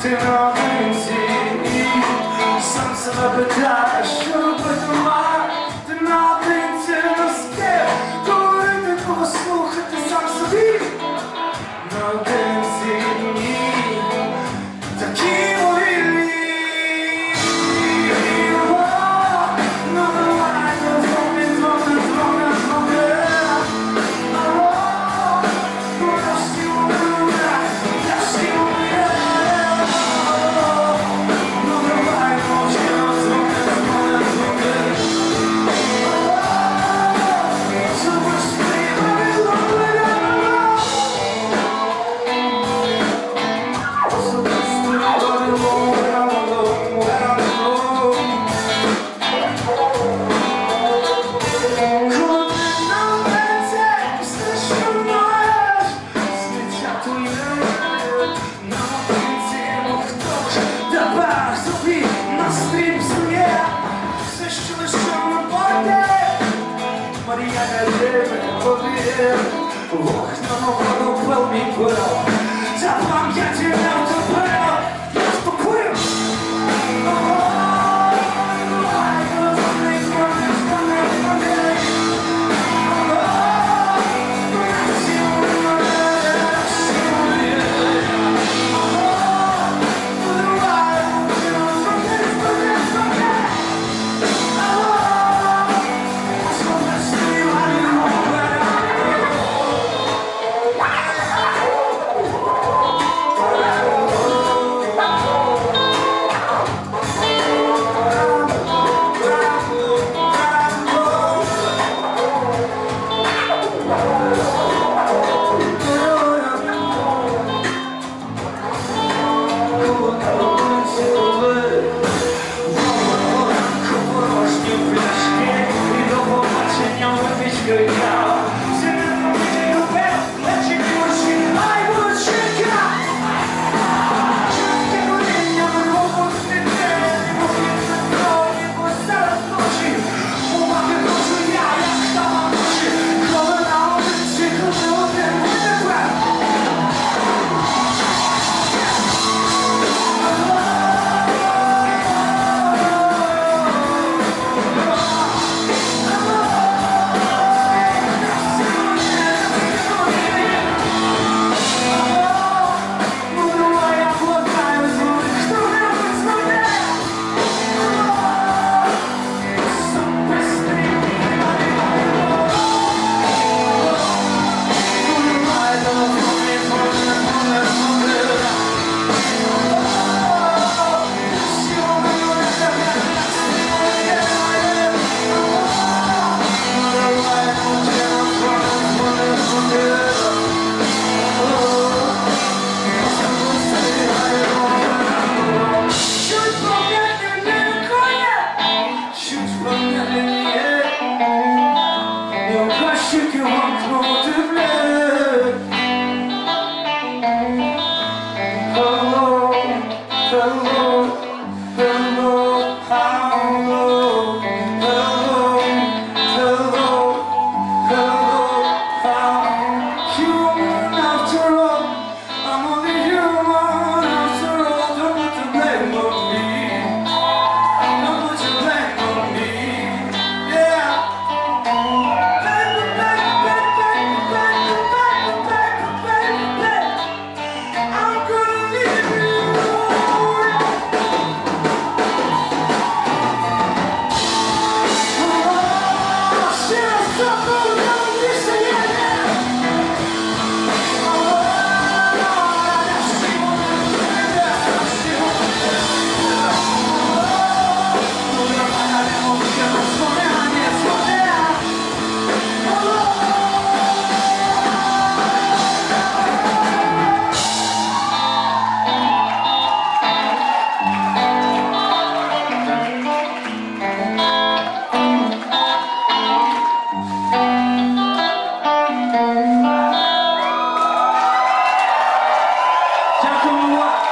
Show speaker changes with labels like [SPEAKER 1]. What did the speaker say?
[SPEAKER 1] Till I can see Some sabotage tobie W okno wodą pełni płyną Zapamięcie 中外